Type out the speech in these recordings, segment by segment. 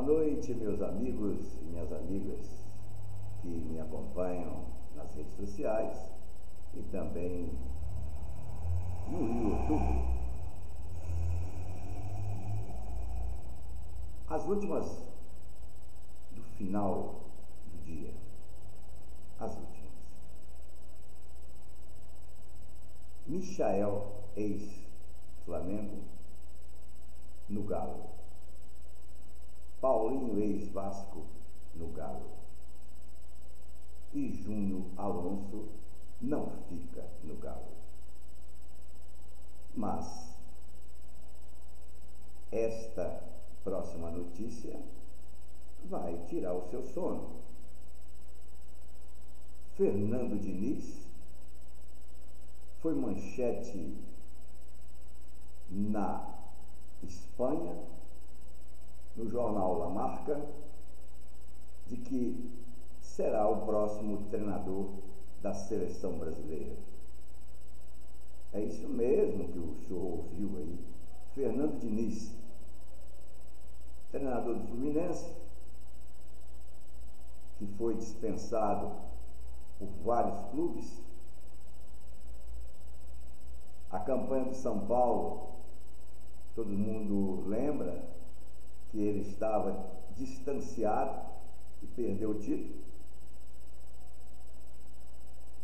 Boa noite, meus amigos e minhas amigas que me acompanham nas redes sociais e também no YouTube. As últimas do final do dia. As últimas. Michael, ex-Flamengo, no Galo. Paulinho, ex-Vasco, no Galo. E Júnior Alonso não fica no Galo. Mas esta próxima notícia vai tirar o seu sono. Fernando Diniz foi manchete na Espanha, no jornal La Marca, de que será o próximo treinador da seleção brasileira. É isso mesmo que o senhor ouviu aí. Fernando Diniz, treinador do Fluminense, que foi dispensado por vários clubes. A campanha de São Paulo, todo mundo lembra ele estava distanciado e perdeu o título.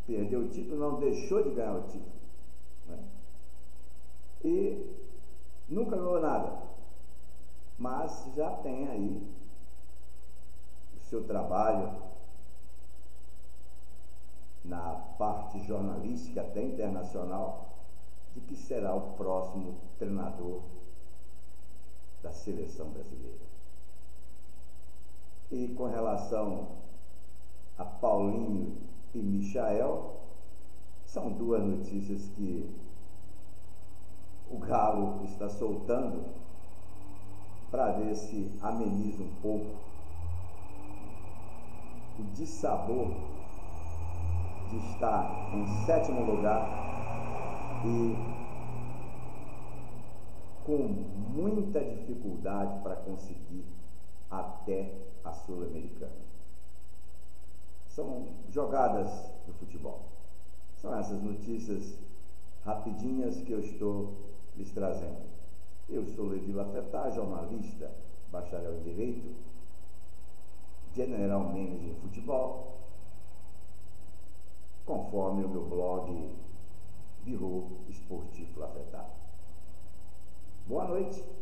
Perdeu o título, não deixou de ganhar o título. Né? E nunca ganhou nada. Mas já tem aí o seu trabalho na parte jornalística até internacional de que será o próximo treinador seleção brasileira. E com relação a Paulinho e Michael, são duas notícias que o Galo está soltando para ver se ameniza um pouco o dissabor de estar em sétimo lugar e com muita dificuldade para conseguir até a Sul-Americana. São jogadas do futebol. São essas notícias rapidinhas que eu estou lhes trazendo. Eu sou Levi Lafetá, jornalista, bacharel em Direito, general manager em futebol, conforme o meu blog virou Esportivo Lafetá. Boa noite.